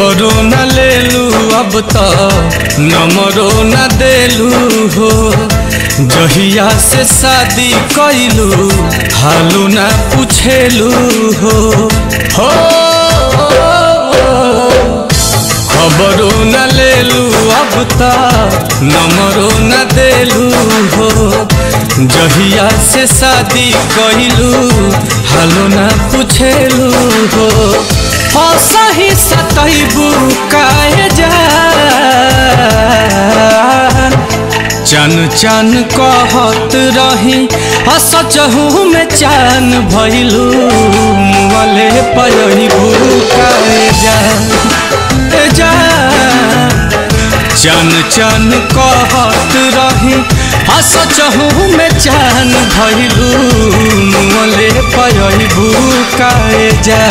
तो नमरो न देलू हो। जहिया से शादी कैलू हालू न पूछेलू हो। हो, खबरो न लेलू अब त, नमरो न देलू हो। जहिया से शादी कैलू हालो न पूछेलू हो। सही सतैबू काहे जा चन चन कहत रही असचहू में चान भैलू मुँहले पयबू काहे जा चन चन कहत रही असचहू में चान भैलू मुँहले पयबू काहे जा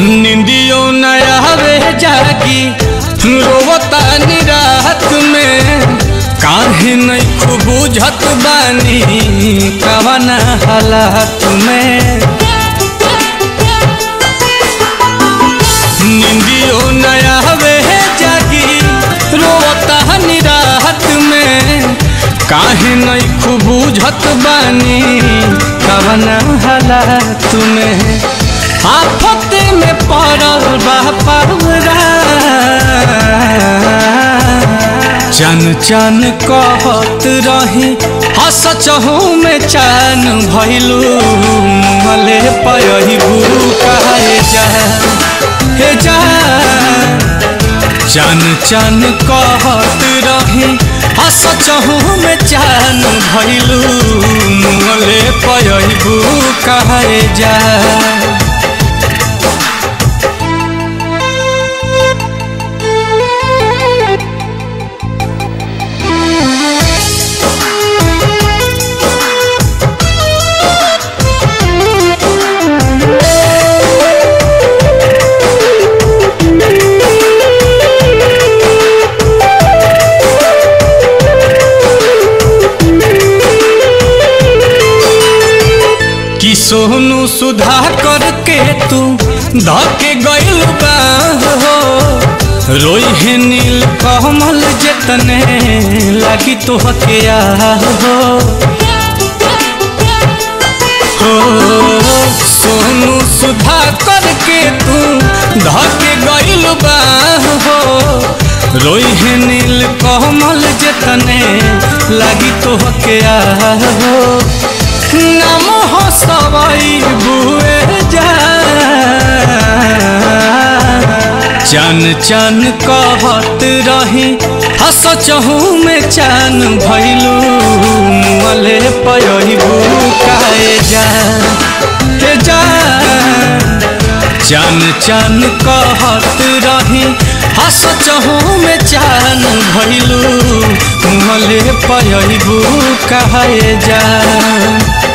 निंदियो नया वे जागी, रोवता निरात में। काहे नहीं खूब बुझत बानी, कवना हालात में। निंदियो नया वे जागी, रोवता निरात में। काहे नहीं खूब बुझत बानी, कवना हालात में। चन चन कहत रही। हस चहू में चान भैलू मले पयबू काहे जा हे जा चन चन कहत रही। हस चहू में चान भैलू मले पयबू काहे जा सोनू सुधा करके तू धके गइल बा, हो। रोई है नील कमल जतने लगी तो हकिया हो। हो, सोनू सुधा करके तू धके गइल बा, हो। रोई है नील कमल जतने लगी तो हकिया हो। चन चन कहत रही, हस चहू में चन भैलू मले पयबू काहे जा के जा चन चन कहत रही, हस चहू में चान भैलू मले पयबू काहे जा।